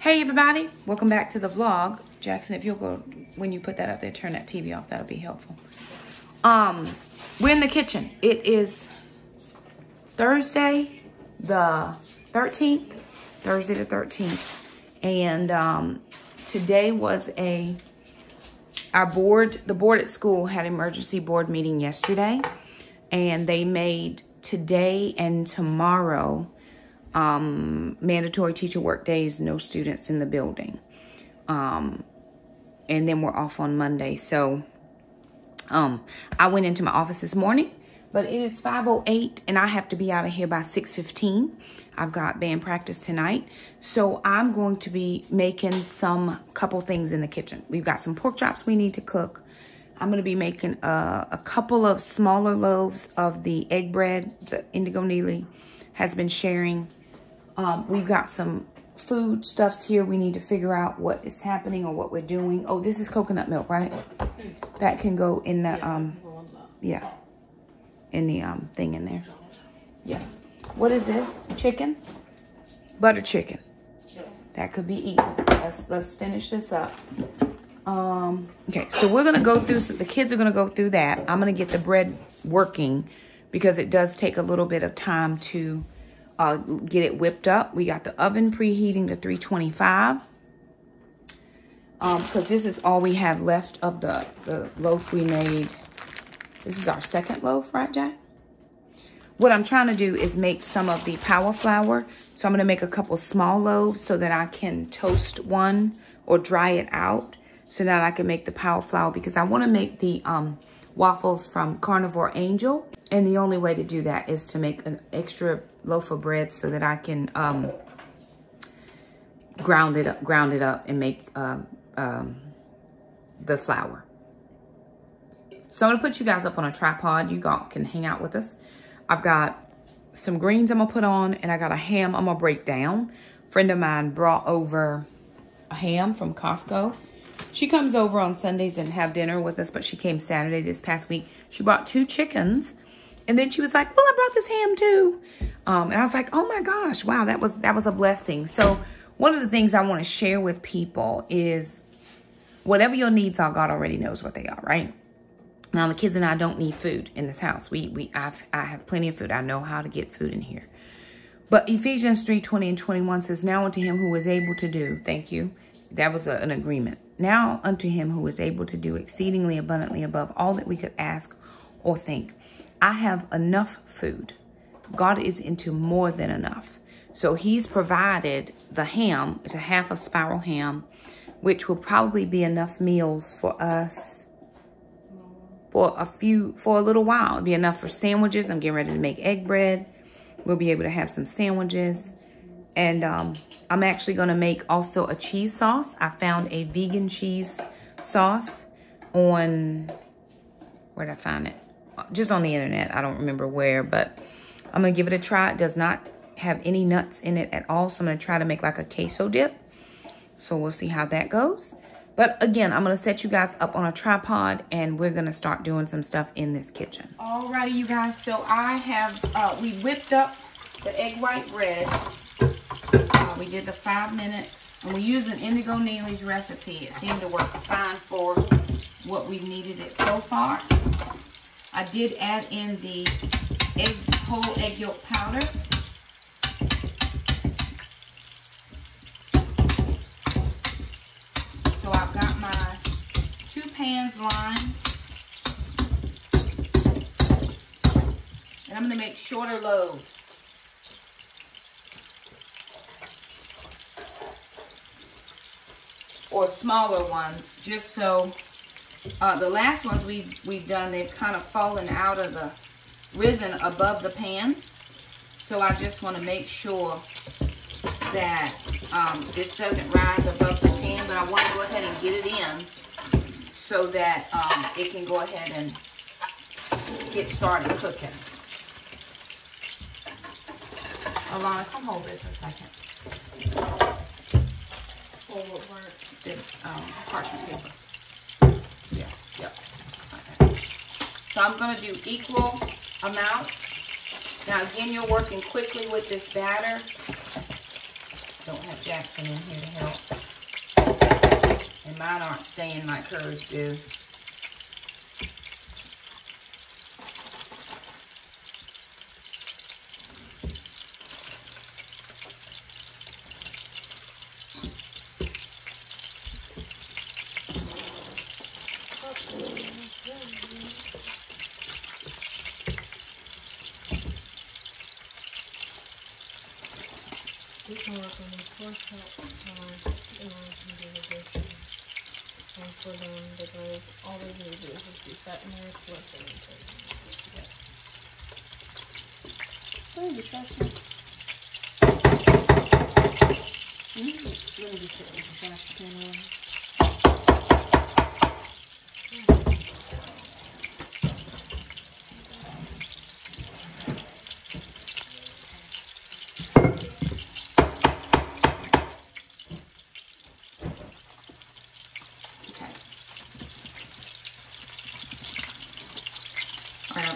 Hey everybody, welcome back to the vlog. Jackson, if you'll go, when you put that up there, turn that TV off, that'll be helpful. Um, we're in the kitchen. It is Thursday, the 13th, Thursday the 13th. And um, today was a, our board, the board at school had emergency board meeting yesterday. And they made today and tomorrow um, mandatory teacher work days, no students in the building. Um, and then we're off on Monday. So um, I went into my office this morning, but it is 5.08 and I have to be out of here by 6.15. I've got band practice tonight. So I'm going to be making some couple things in the kitchen. We've got some pork chops we need to cook. I'm going to be making a, a couple of smaller loaves of the egg bread that Indigo Nili has been sharing. Um, we've got some food stuffs here. We need to figure out what is happening or what we're doing. Oh, this is coconut milk, right? That can go in the, um, yeah, in the um thing in there. Yeah. What is this? Chicken? Butter chicken. That could be eaten. Let's, let's finish this up. Um, okay, so we're going to go through, some, the kids are going to go through that. I'm going to get the bread working because it does take a little bit of time to uh, get it whipped up. We got the oven preheating to 325 because um, this is all we have left of the, the loaf we made. This is our second loaf, right, Jack? What I'm trying to do is make some of the power flour. So I'm going to make a couple small loaves so that I can toast one or dry it out so that I can make the power flour because I want to make the um, waffles from Carnivore Angel. And the only way to do that is to make an extra loaf of bread so that I can um, ground it up, ground it up and make uh, um, the flour. So I'm gonna put you guys up on a tripod. You all can hang out with us. I've got some greens I'm gonna put on and I got a ham I'm gonna break down. Friend of mine brought over a ham from Costco. She comes over on Sundays and have dinner with us, but she came Saturday this past week. She brought two chickens and then she was like, well, I brought this ham too. Um, and I was like, oh my gosh, wow, that was, that was a blessing. So one of the things I want to share with people is whatever your needs are, God already knows what they are, right? Now the kids and I don't need food in this house. We, we, I've, I have plenty of food. I know how to get food in here. But Ephesians 3, 20 and 21 says, Now unto him who is able to do, thank you. That was a, an agreement. Now unto him who is able to do exceedingly abundantly above all that we could ask or think. I have enough food. God is into more than enough. So he's provided the ham. It's a half a spiral ham, which will probably be enough meals for us for a few, for a little while. It'll be enough for sandwiches. I'm getting ready to make egg bread. We'll be able to have some sandwiches. And um, I'm actually to make also a cheese sauce. I found a vegan cheese sauce on, where did I find it? Just on the internet. I don't remember where, but I'm to give it a try. It does not have any nuts in it at all. So I'm to try to make like a queso dip. So we'll see how that goes. But again, I'm to set you guys up on a tripod and we're to start doing some stuff in this kitchen. Alrighty, you guys. So I have, uh, we whipped up the egg white bread. We did the five minutes. And we used an Indigo Nili's recipe. It seemed to work fine for what we needed it so far. I did add in the egg, whole egg yolk powder. So I've got my two pans lined. And I'm going to make shorter loaves. Or smaller ones, just so uh, the last ones we, we've done, they've kind of fallen out of the, risen above the pan. So I just want to make sure that um, this doesn't rise above the pan, but I want to go ahead and get it in so that um, it can go ahead and get started cooking. Alana, come hold this a second. Forward this um, parchment paper. Yeah, yep. So I'm going to do equal amounts. Now again, you're working quickly with this batter. don't have Jackson in here to help. And mine aren't staying like hers do. We can work on this first help time and I can do the dishes. And for them, guys, all they need to do is just be sat in there, collecting and taking. Oh, the trash can. Mm, me just put the trash can on.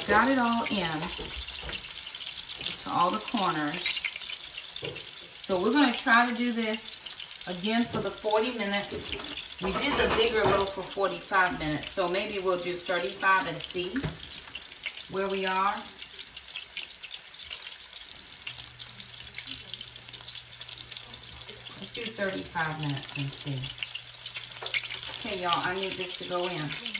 Got it all in to all the corners. So we're gonna try to do this again for the 40 minutes. We did the bigger loaf for 45 minutes, so maybe we'll do 35 and see where we are. Let's do 35 minutes and see. Okay, y'all, I need this to go in.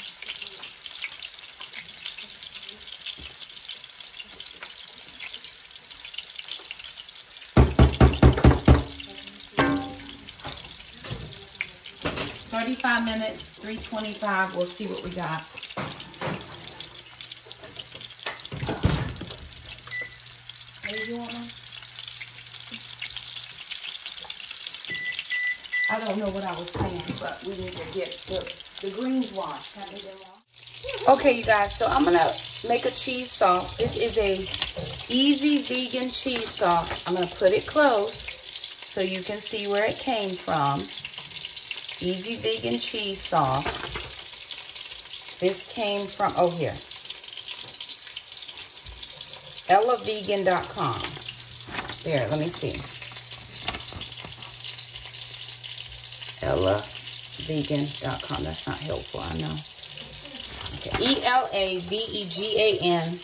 Thirty-five minutes, three twenty-five. We'll see what we got. You want one? I don't know what I was saying, but we need to get the, the greens washed. Okay, you guys, so I'm gonna make a cheese sauce. This is a easy vegan cheese sauce. I'm gonna put it close so you can see where it came from. Easy vegan cheese sauce. This came from, oh here. ElaVegan.com. There, let me see. ElaVegan.com. That's not helpful, I know. Okay. E-L-A-V-E-G-A-N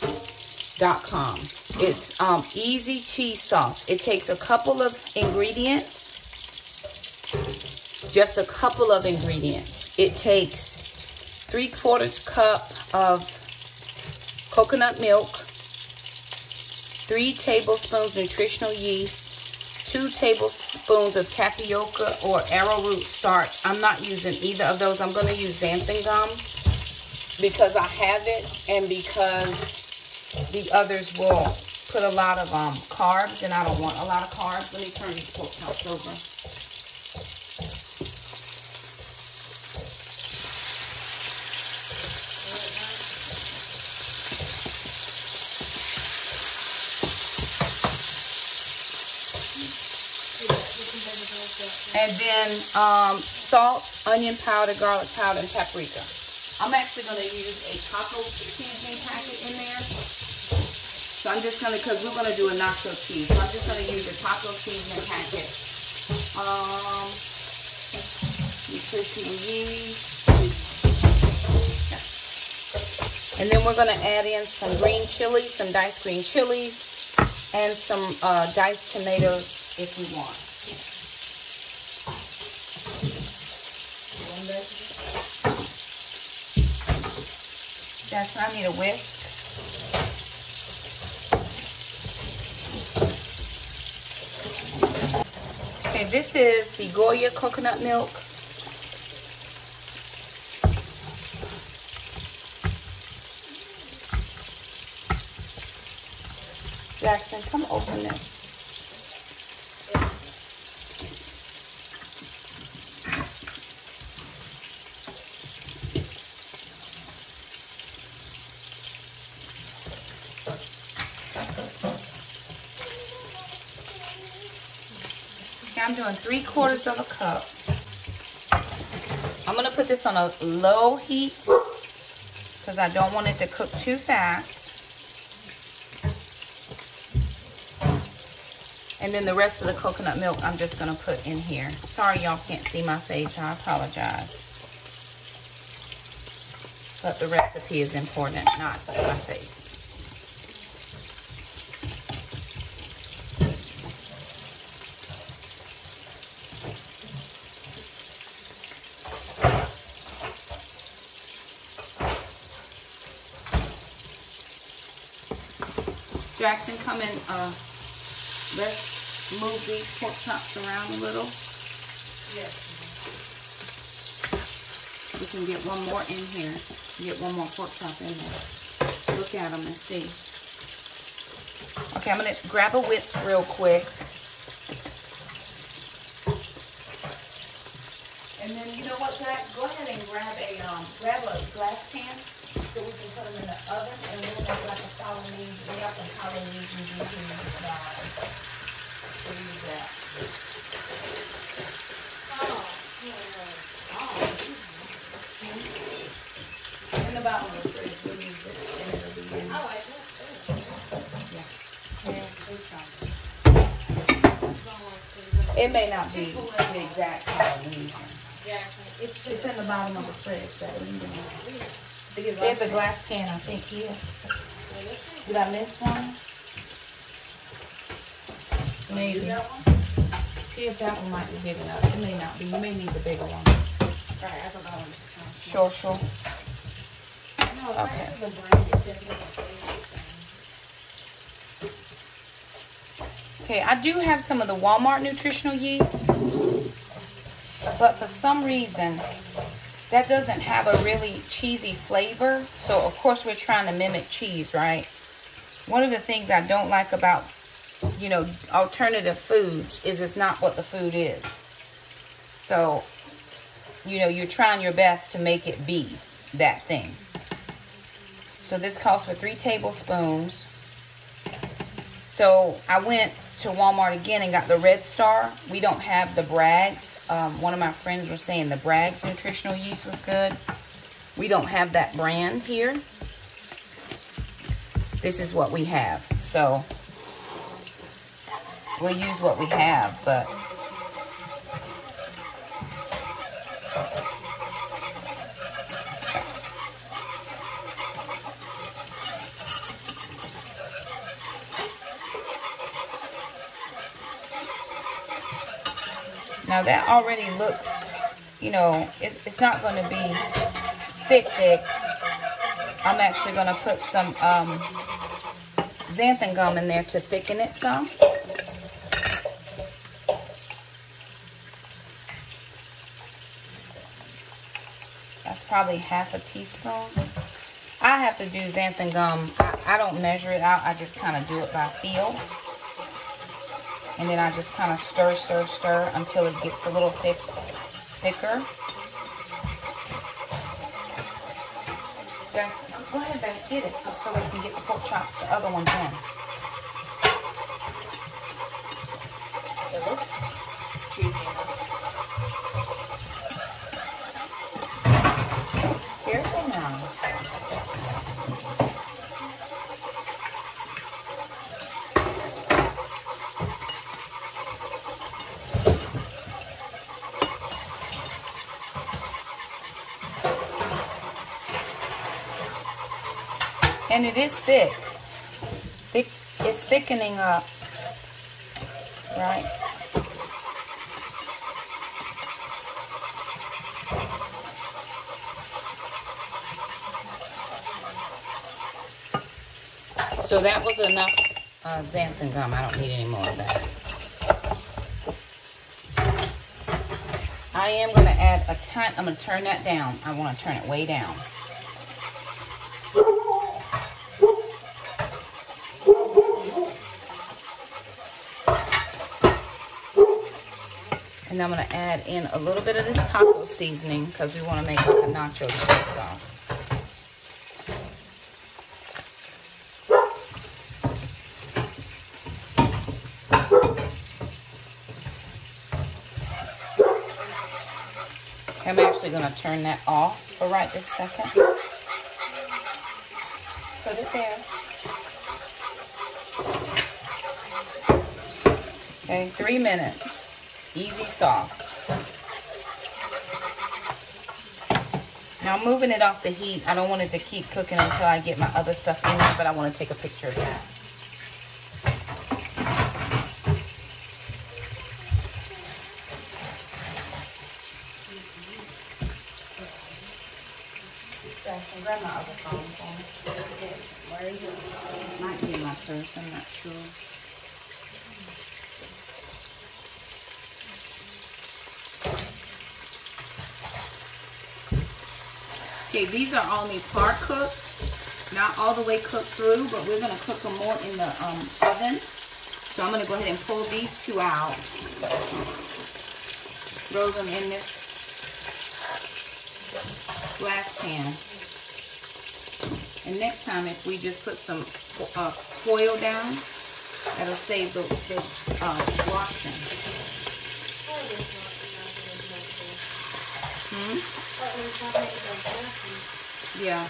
dot com. It's um, easy cheese sauce. It takes a couple of ingredients. Just a couple of ingredients. It takes three quarters cup of coconut milk, three tablespoons nutritional yeast, two tablespoons of tapioca or arrowroot starch. I'm not using either of those. I'm going to use xanthan gum because I have it and because the others will put a lot of um, carbs and I don't want a lot of carbs. Let me turn these pork chops over. And then um, salt, onion powder, garlic powder, and paprika. I'm actually going to use a taco seasoning packet in there. So I'm just going to, because we're going to do a nacho cheese. So I'm just going to use a taco seasoning packet. Um. And then we're going to add in some green chilies, some diced green chilies, and some uh, diced tomatoes if you want. That's I need a whisk. Okay, this is the Goya coconut milk. Jackson, come open it. Doing three quarters of a cup. I'm gonna put this on a low heat because I don't want it to cook too fast. And then the rest of the coconut milk I'm just gonna put in here. Sorry y'all can't see my face, I apologize. But the recipe is important, not my face. Jackson, come and uh, let's move these pork chops around a little. Yes. We can get one more in here. Get one more pork chop in there. Look at them and see. Okay, I'm gonna grab a whisk real quick. And then you know what, Jack? Go ahead and grab a um, grab a glass pan so we can put them in the oven and we'll make like a Polynesian. We some Polynesian juice We'll use that. Oh, In the bottom of the fridge, we'll use it and it'll be in. I like that. Yeah. Yeah. It may not be the exact. Jackson, it's It's in the bottom of the fridge that we do. There's a glass pan, I think, here. Did I miss one? Maybe. See if that one might be big enough. It may not be. You may need the bigger one. Right, I thought that one Sure, sure. No, Okay. actually the brand is different. Okay, I do have some of the Walmart nutritional yeast, but for some reason, that doesn't have a really cheesy flavor. So, of course, we're trying to mimic cheese, right? One of the things I don't like about, you know, alternative foods is it's not what the food is. So, you know, you're trying your best to make it be that thing. So this calls for three tablespoons. So I went to Walmart again and got the Red Star. We don't have the Bragg's. Um, one of my friends was saying the Bragg's nutritional yeast was good. We don't have that brand here. This is what we have. So we'll use what we have, but Now that already looks, you know, it, it's not going to be thick, thick. I'm actually going to put some um, xanthan gum in there to thicken it some. That's probably half a teaspoon. I have to do xanthan gum. I, I don't measure it out. I just kind of do it by feel. And then I just kind of stir, stir, stir until it gets a little thick, thicker. Jackson, go ahead, babe, get it so we can get the pork chops, the other ones in. It looks cheesy enough. Careful now. And it is thick. Thick it's thickening up. Right? So that was enough uh, xanthan gum. I don't need any more of that. I am going to add a ton. I'm going to turn that down. I want to turn it way down. And I'm going to add in a little bit of this taco seasoning because we want to make like a nacho sauce. I'm actually going to turn that off for right this second. Put it there. Okay, three minutes. Easy sauce. Now I'm moving it off the heat. I don't want it to keep cooking until I get my other stuff in there, but I want to take a picture of that. grab my other phone for me. Where is it? Might be in my purse, I'm not sure. Okay, these are only part cooked, not all the way cooked through, but we're gonna cook them more in the um, oven. So I'm gonna go ahead and pull these two out. Throw them in this glass pan. And next time, if we just put some uh, foil down, that'll save the, the uh, washing. Hmm? Yeah.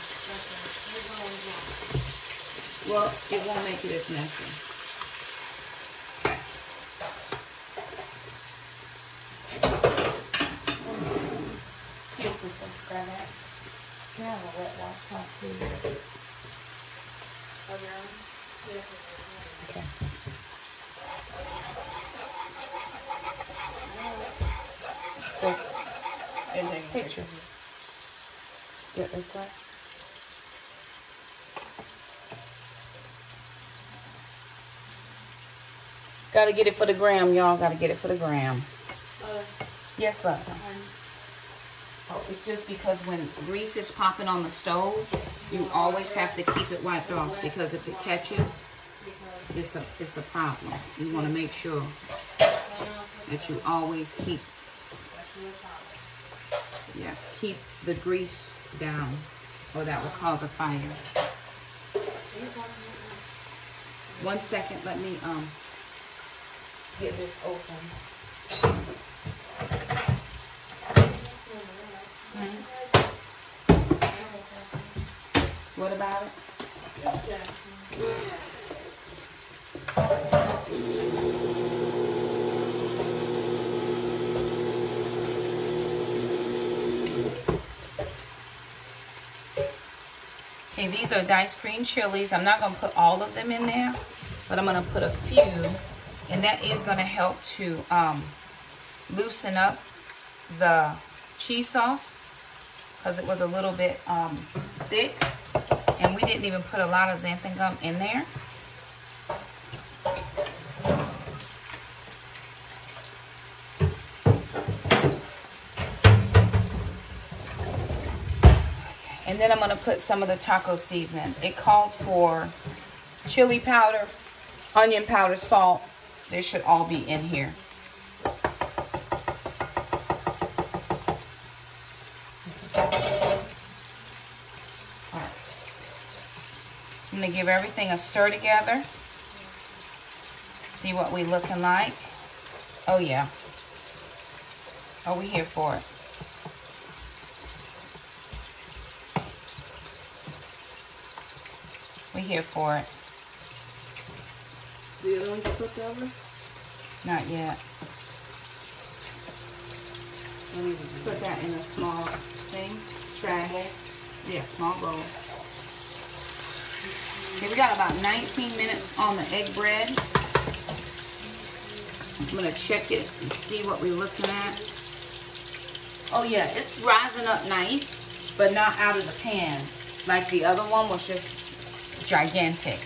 Well, it won't make it as messy. Grab that. I have a wet washcloth, please? Okay. Go. And take a Picture. Get this way. Gotta get it for the gram, y'all. Gotta get it for the gram. Uh, Yes, love. um, Oh, it's just because when grease is popping on the stove, you always have to keep it wiped off because if it catches, it's a it's a problem. You want to make sure that you always keep yeah keep the grease down, or that will cause a fire. One second, let me um get this open. What about it? These are diced green chilies. I'm not going to put all of them in there, but I'm going to put a few, and that is going to help to um, loosen up the cheese sauce because it was a little bit um, thick, and we didn't even put a lot of xanthan gum in there. Then I'm going to put some of the taco seasoning. It called for chili powder, onion powder, salt. They should all be in here. Right. I'm going to give everything a stir together. See what we looking like. Oh, yeah. Are we here for it? Here for it. one you cooked over? Not yet. Let me just Put that in a small thing. Trash. Yeah, small bowl. Okay, we got about 19 minutes on the egg bread. I'm gonna check it and see what we're looking at. Oh yeah, it's rising up nice, but not out of the pan. Like the other one was just gigantic.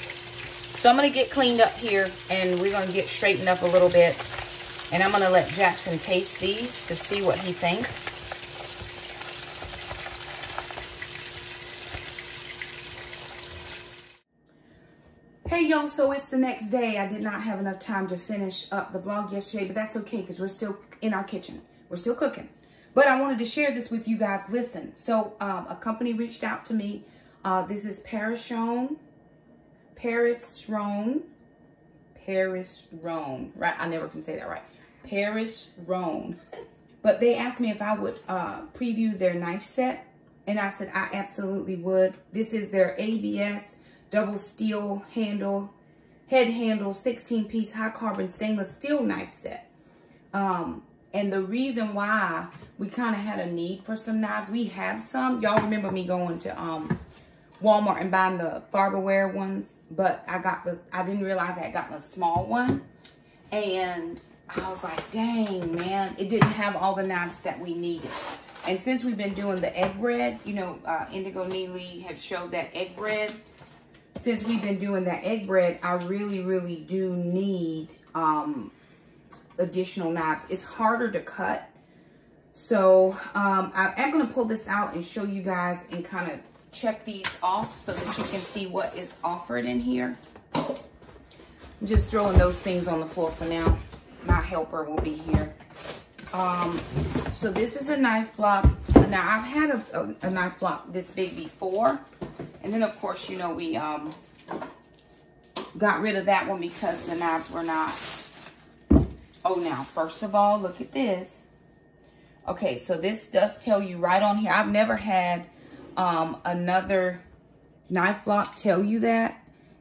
So I'm gonna get cleaned up here and we're gonna get straightened up a little bit. And I'm gonna let Jackson taste these to see what he thinks. Hey y'all, so it's the next day. I did not have enough time to finish up the vlog yesterday, but that's okay because we're still in our kitchen. We're still cooking. But I wanted to share this with you guys. Listen, so um, a company reached out to me. Uh, this is Parishone. Paris Rhone. Paris Rhone. Right? I never can say that right. Paris Rhone. but they asked me if I would uh, preview their knife set. And I said I absolutely would. This is their ABS double steel handle head handle, 16 piece high carbon stainless steel knife set. Um, and the reason why we kind of had a need for some knives, we have some. Y'all remember me going to um, Walmart and buying the Farberware ones, but I got the, I didn't realize I had gotten a small one. And I was like, dang, man, it didn't have all the knives that we needed. And since we've been doing the egg bread, you know, uh, Indigo Nili had showed that egg bread. Since we've been doing that egg bread, I really, really do need um, additional knives. It's harder to cut. So um, I am going to pull this out and show you guys and kind of check these off so that you can see what is offered in here. I'm just throwing those things on the floor for now. My helper will be here. Um, so this is a knife block. Now I've had a, a, a, knife block this big before. And then of course, you know, we um, got rid of that one because the knives were not Oh, now, first of all, look at this. Okay, so this does tell you right on here. I've never had um, another knife block tell you that.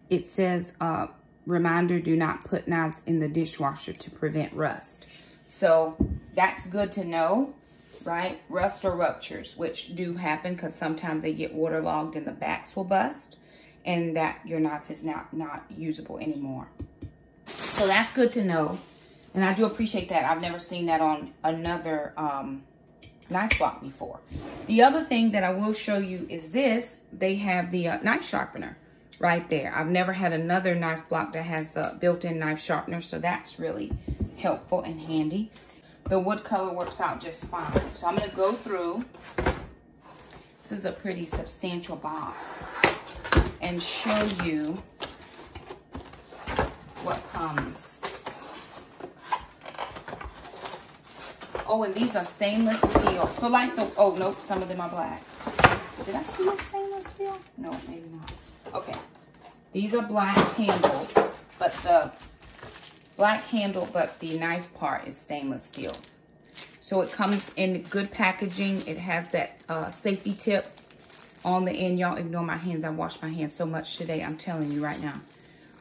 It says, uh, reminder, do not put knives in the dishwasher to prevent rust. So that's good to know, right? Rust or ruptures, which do happen because sometimes they get waterlogged and the backs will bust and that your knife is not, not usable anymore. So that's good to know. And I do appreciate that. I've never seen that on another um, knife block before. The other thing that I will show you is this. They have the uh, knife sharpener right there. I've never had another knife block that has a built-in knife sharpener, so that's really helpful and handy. The wood color works out just fine. So I'm going to go through. This is a pretty substantial box and show you what comes Oh, and these are stainless steel. So like the, oh, nope, some of them are black. Did I see a stainless steel? No, maybe not. Okay. These are black handled, but the black handle, but the knife part is stainless steel. So it comes in good packaging. It has that uh, safety tip on the end. Y'all ignore my hands. I washed my hands so much today. I'm telling you right now.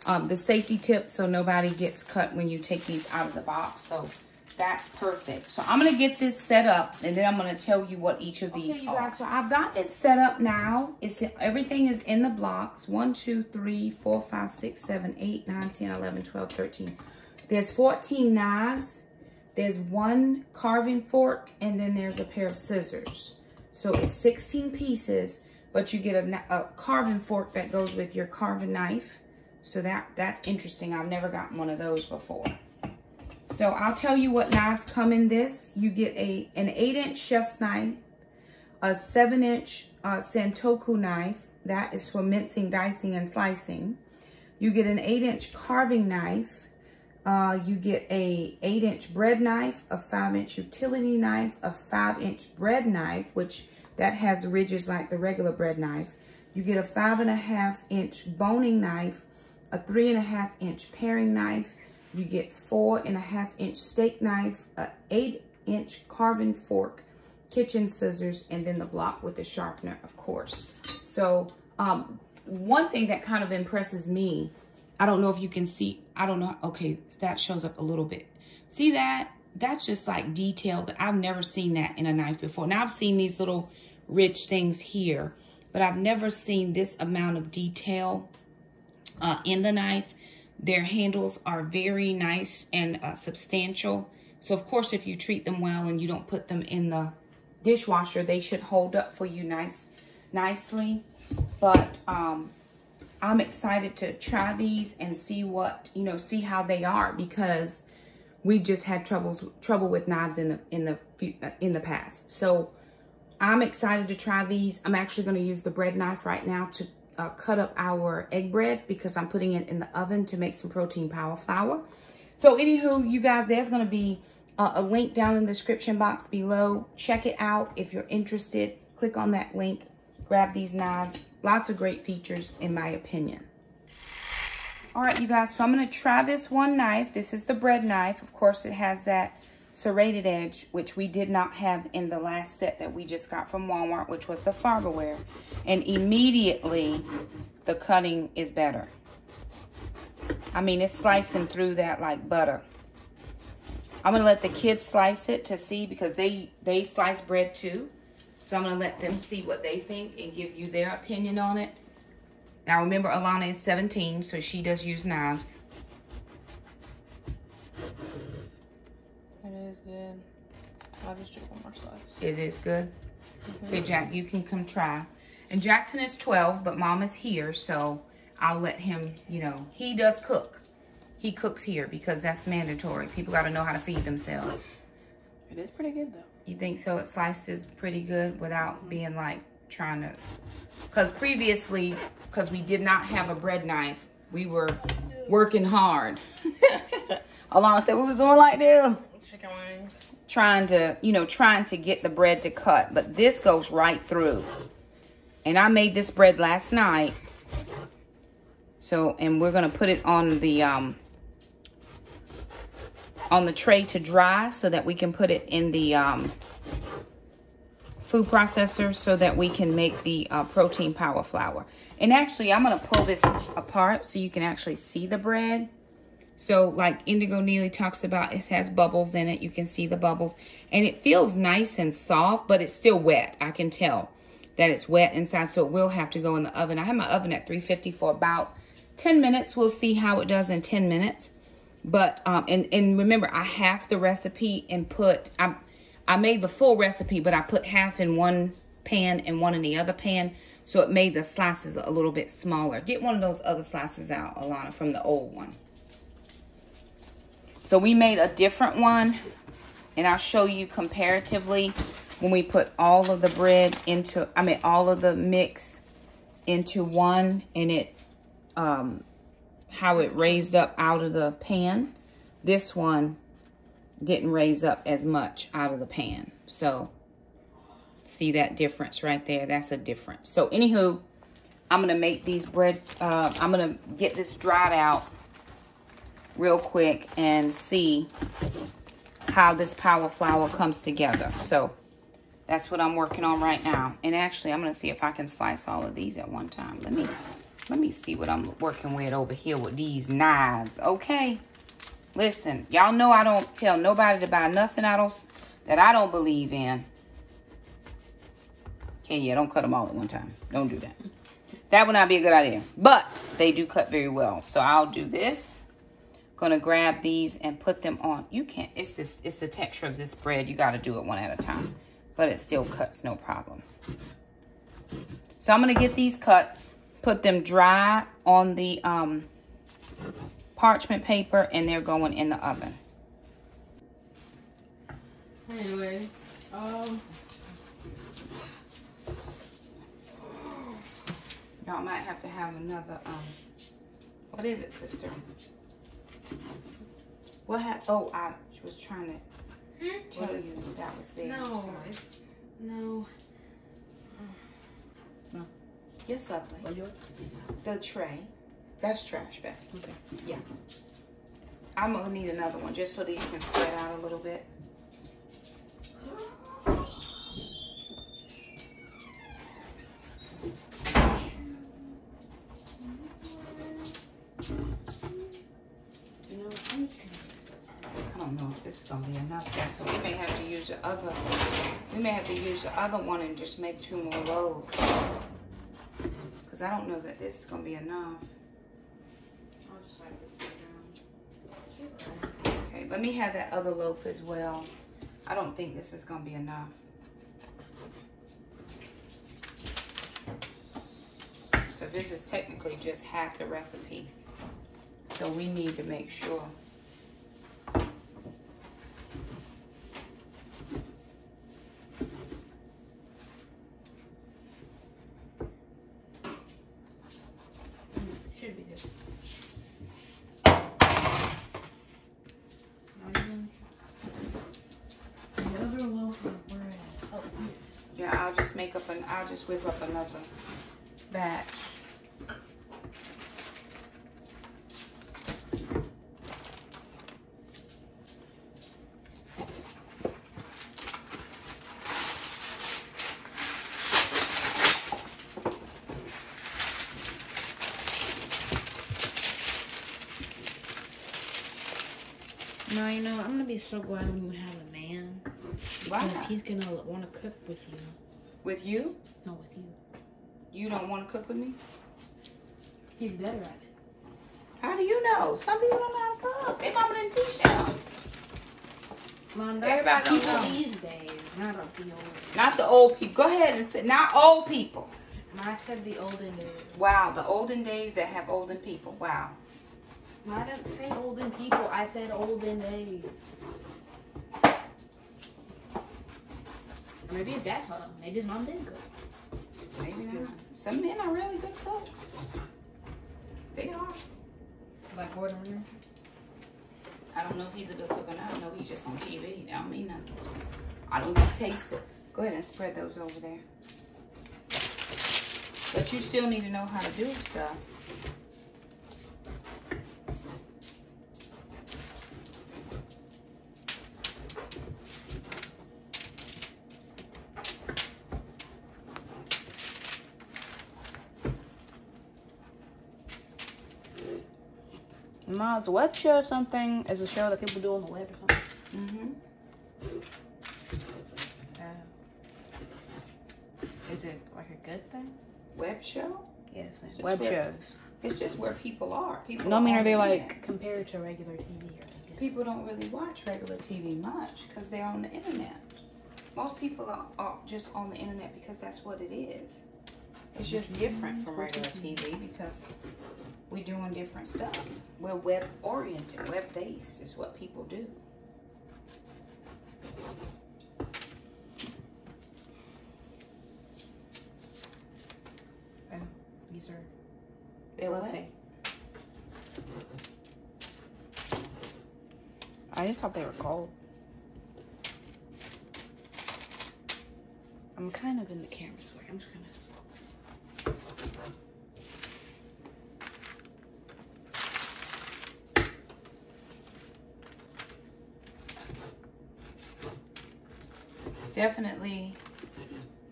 Um, the safety tip so nobody gets cut when you take these out of the box. So that's perfect. So I'm going to get this set up and then I'm going to tell you what each of these okay, you are. Guys, so I've got this set up now. It's Everything is in the blocks. 1, 2, 3, 4, 5, 6, 7, 8, 9, 10, 11, 12, 13. There's 14 knives. There's one carving fork and then there's a pair of scissors. So it's 16 pieces, but you get a, a carving fork that goes with your carving knife. So that that's interesting. I've never gotten one of those before. So I'll tell you what knives come in this. You get a an 8-inch chef's knife, a 7-inch uh, Santoku knife. That is for mincing, dicing, and slicing. You get an 8-inch carving knife. Uh, you get a 8-inch bread knife, a 5-inch utility knife, a 5-inch bread knife, which that has ridges like the regular bread knife. You get a 5.5-inch boning knife, a 3.5-inch paring knife, you get four and a half inch steak knife, a eight inch carving fork, kitchen scissors, and then the block with the sharpener, of course. So um, one thing that kind of impresses me, I don't know if you can see, I don't know, okay, that shows up a little bit. See that? That's just like detailed. I've never seen that in a knife before. Now I've seen these little rich things here, but I've never seen this amount of detail uh, in the knife. Their handles are very nice and uh, substantial. So, of course, if you treat them well and you don't put them in the dishwasher, they should hold up for you nice, nicely. But um, I'm excited to try these and see what, you know, see how they are because we've just had troubles trouble with knives in the in the in the past. So I'm excited to try these. I'm actually going to use the bread knife right now to uh, cut up our egg bread because I'm putting it in the oven to make some protein power flour. So anywho, you guys, there's going to be uh, a link down in the description box below. Check it out if you're interested. Click on that link. Grab these knives. Lots of great features in my opinion. All right, you guys, so I'm going to try this one knife. This is the bread knife. Of course, it has that serrated edge, which we did not have in the last set that we just got from Walmart, which was the Farberware. And immediately, the cutting is better. I mean, it's slicing through that like butter. I'm gonna let the kids slice it to see because they they slice bread too. So I'm gonna let them see what they think and give you their opinion on it. Now remember, Alana is 17, so she does use knives. It is good. I'll just do one more slice. It is good. Mm-hmm. Okay, Jack, you can come try. And Jackson is 12, but mom is here, so I'll let him, you know, he does cook. He cooks here because that's mandatory. People got to know how to feed themselves. It is pretty good though. You think so? It slices pretty good without mm-hmm. being like trying to, because previously, because we did not have a bread knife, we were working hard. Alana said we was doing like this Chicken wings. Trying to, you know, trying to get the bread to cut, but this goes right through. And I made this bread last night. So, and we're going to put it on the, um, on the tray to dry so that we can put it in the, um, food processor so that we can make the uh, protein power flour. And actually, I'm going to pull this apart so you can actually see the bread. So like Indigo Nili talks about, it has bubbles in it. You can see the bubbles. And it feels nice and soft, but it's still wet. I can tell that it's wet inside, so it will have to go in the oven. I have my oven at 350 for about 10 minutes. We'll see how it does in 10 minutes. But, um, and, and remember, I half the recipe and put, I, I made the full recipe, but I put half in one pan and one in the other pan. So it made the slices a little bit smaller. Get one of those other slices out, Alana, from the old one. So we made a different one and I'll show you comparatively when we put all of the bread into, I mean, all of the mix into one and it, um, how it raised up out of the pan. This one didn't raise up as much out of the pan. So see that difference right there? That's a difference. So anywho, I'm going to make these bread, uh, I'm going to get this dried out real quick and see how this power flour comes together. So that's what I'm working on right now. And actually, I'm going to see if I can slice all of these at one time. Let me let me see what I'm working with over here with these knives. Okay. Listen, y'all know I don't tell nobody to buy nothing I don't that I don't believe in. Okay, yeah, don't cut them all at one time. Don't do that. That would not be a good idea. But they do cut very well. So I'll do this gonna grab these and put them on. You can't, it's this, it's the texture of this bread. You gotta do it one at a time, but it still cuts no problem. So I'm gonna get these cut, put them dry on the um, parchment paper and they're going in the oven. Anyways, um, Y'all might have to have another, um, what is it, sister? What happened? Oh, I was trying to Hmm? tell you that was there. no, it's- no. Yes, lovely. What you The tray. That's trash, Beth. Okay. Yeah. I'm gonna need another one just so that you can spread out a little bit. You know, I'm just I don't know if this is gonna be enough, Jack. So we may have to use the other. We may have to use the other one and just make two more loaves. Cause I don't know that this is gonna be enough. I'll just wipe this down. Okay, let me have that other loaf as well. I don't think this is gonna be enough. Because this is technically just half the recipe. So we need to make sure. Should be good. Not even. The other loaf of bread. Oh, here it is. Yeah, I'll just make up an, I'll just whip up another batch. No, you know, I'm gonna be so glad when you have a man. Why? Because he's gonna want to cook with you. With you? No, with you. You don't want to cook with me? He's better at it. How do you know? Some people don't know how to cook. They mama didn't teach them. Mom, that's don't people know. these days, not the old. Not the old people. Go ahead and say, not old people. I said the olden days. Wow, the olden days that have olden people. Wow. I didn't say olden people. I said olden days. Maybe his dad taught him. Maybe his mom did cook. Maybe not. Some men are really good cooks. They are. Like Gordon Ramsay. I don't know if he's a good cook or not. I know he's just on TV. That don't mean nothing. I don't get to taste it. Go ahead and spread those over there. But you still need to know how to do stuff. Mom's web show or something is a show that people do on the web or something. Mm-hmm. Is it like a good thing? Web show? Yes, just web web- shows. It's just where people are. People No, I mean, on are they like internet. compared to regular TV? Or? People don't really watch regular TV much because they're on the internet. Most people are, are just on the internet because that's what it is. It's just different from regular TV because we're doing different stuff. We're web oriented, web based is what people do. Oh, these are They're what? fluffy. I just thought they were cold. I'm kind of in the camera's way. I'm just gonna. Definitely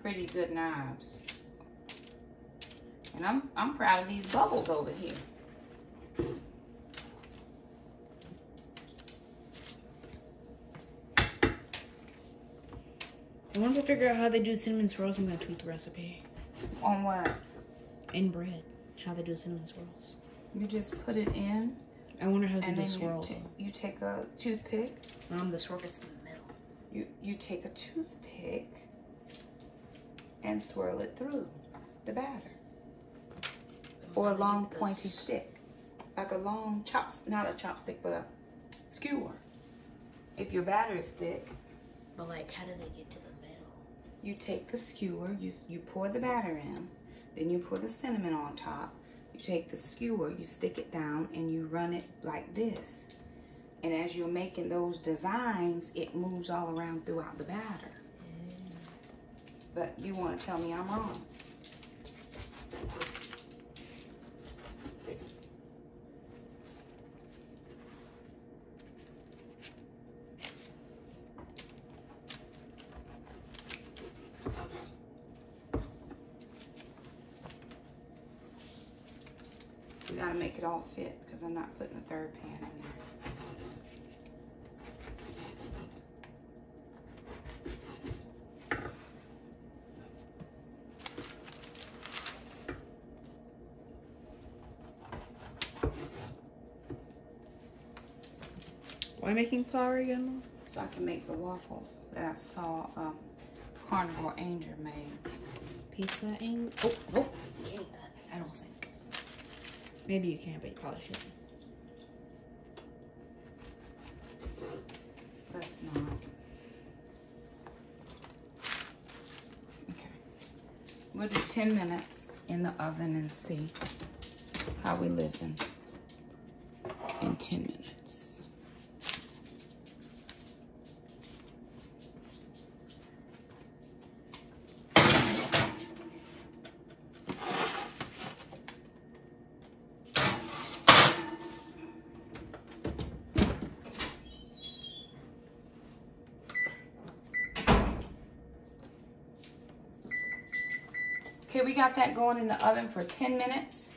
pretty good knives. And I'm I'm proud of these bubbles over here. And once I figure out how they do cinnamon swirls, I'm gonna tweet the recipe On what? in bread. How they do cinnamon swirls. You just put it in I wonder how they do you, swirls. you take a toothpick Mom, the swirl gets. You you take a toothpick and swirl it through the batter. Or a long pointy stick. Like a long chops not a chopstick but a skewer. If your batter is thick But like, how do they get to the middle? you take the skewer you you pour the batter in then you pour the cinnamon on top. You take the skewer you stick it down and you run it like this and as you're making those designs it moves all around throughout the batter. But you want to tell me i'm wrong? We gotta make it all fit because i'm not putting a third pan making flour again, so i can make the waffles that i saw um, carnivore angel made Pizza and oh oh, can't eat that. I don't think. Maybe you can, but you probably shouldn't. Let's not. Okay. We'll do 10 minutes in the oven and see how we living in 10 minutes. We got that going in the oven for 10 minutes.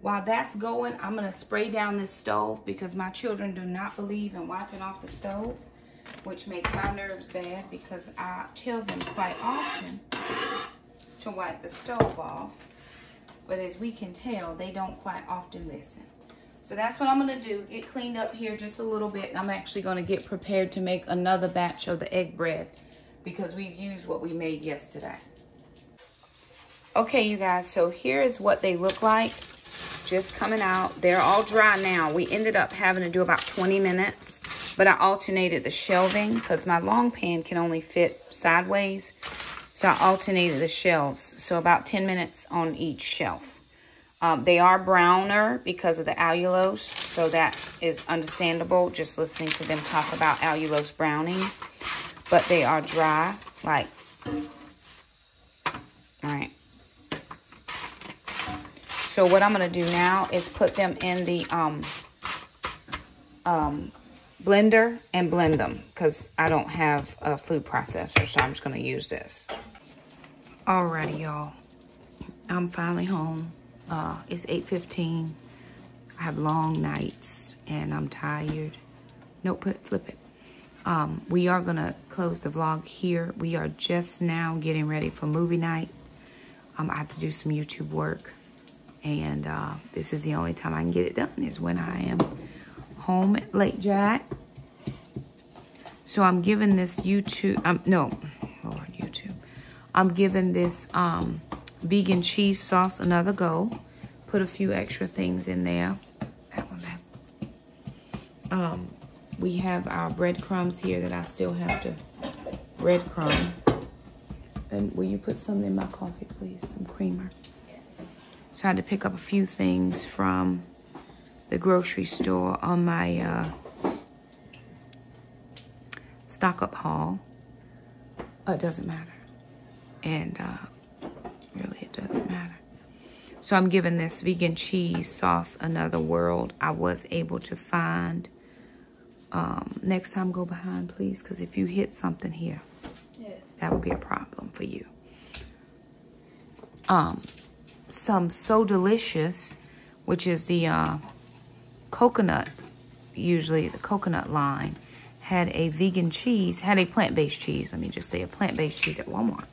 While that's going, I'm gonna spray down this stove because my children do not believe in wiping off the stove, which makes my nerves bad because I tell them quite often to wipe the stove off. But as we can tell, they don't quite often listen. So that's what I'm gonna do, get cleaned up here just a little bit. I'm actually gonna get prepared to make another batch of the egg bread because we've used what we made yesterday. Okay, you guys, so here is what they look like just coming out. They're all dry now. We ended up having to do about 20 minutes, but I alternated the shelving because my long pan can only fit sideways. So I alternated the shelves. So about 10 minutes on each shelf. Um, they are browner because of the allulose, so that is understandable just listening to them talk about allulose browning. But they are dry, like, all right. So what I'm going to do now is put them in the um, um, blender and blend them because I don't have a food processor, so I'm just going to use this. Alrighty, y'all. I'm finally home. Uh, it's 8.15. I have long nights and I'm tired. Nope, put, it, flip it. Um, we are going to close the vlog here. We are just now getting ready for movie night. Um, I have to do some YouTube work. And uh, this is the only time I can get it done is when I am home at Lake Jack. So I'm giving this YouTube, um, no, Lord, YouTube. I'm giving this um, vegan cheese sauce another go. Put a few extra things in there. That one back. Um, we have our breadcrumbs here that I still have to breadcrumb. And will you put some in my coffee, please? Some creamer. So I had to pick up a few things from the grocery store on my uh, stock up haul. Oh, it doesn't matter. And uh, really, it doesn't matter. So I'm giving this vegan cheese sauce another world. I was able to find. Um, next time, go behind, please, because if you hit something here, yes. that would be a problem for you. Um, some So Delicious, which is the uh, coconut, usually the coconut line, had a vegan cheese, had a plant-based cheese. Let me just say a plant-based cheese at Walmart.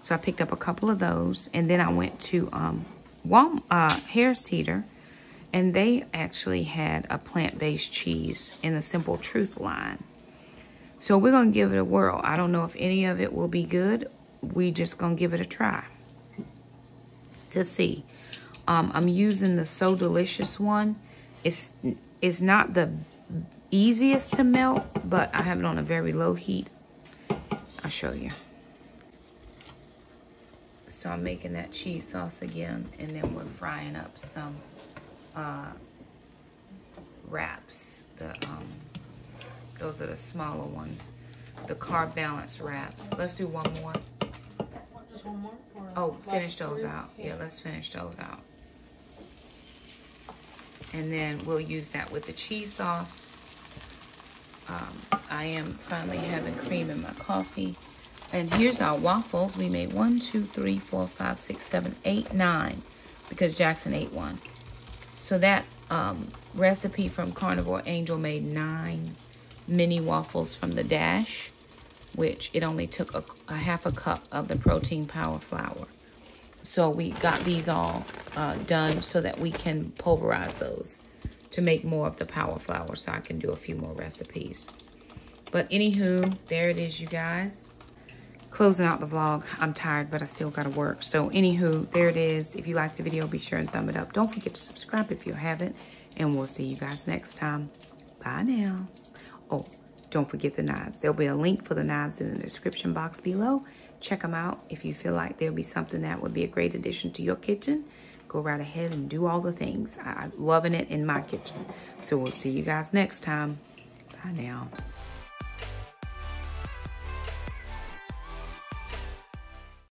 So I picked up a couple of those, and then I went to um, Walmart, uh, Harris Teeter, and they actually had a plant-based cheese in the Simple Truth line. So we're going to give it a whirl. I don't know if any of it will be good. We just going to give it a try to see. Um, I'm using the So Delicious one. It's, it's not the easiest to melt, but I have it on a very low heat. I'll show you. So I'm making that cheese sauce again, and then we're frying up some uh, wraps. The um, those are the smaller ones, the carb balance wraps. Let's do one more. One more. Oh, finish those out. Yeah, let's finish those out. And then we'll use that with the cheese sauce. Um, I am finally having cream in my coffee. And here's our waffles. We made one, two, three, four, five, six, seven, eight, nine, because Jackson ate one. So that um, recipe from Carnivore Angel made nine mini waffles from the Dash, which it only took a, a half a cup of the protein power flour. So we got these all uh, done so that we can pulverize those to make more of the power flour so I can do a few more recipes. But anywho, there it is, you guys. Closing out the vlog. I'm tired, but I still got to work. So anywho, there it is. If you liked the video, be sure and thumb it up. Don't forget to subscribe if you haven't. And we'll see you guys next time. Bye now. Oh, don't forget the knives. There'll be a link for the knives in the description box below. Check them out. If you feel like there'll be something that would be a great addition to your kitchen, go right ahead and do all the things. I'm loving it in my kitchen. So we'll see you guys next time. Bye now.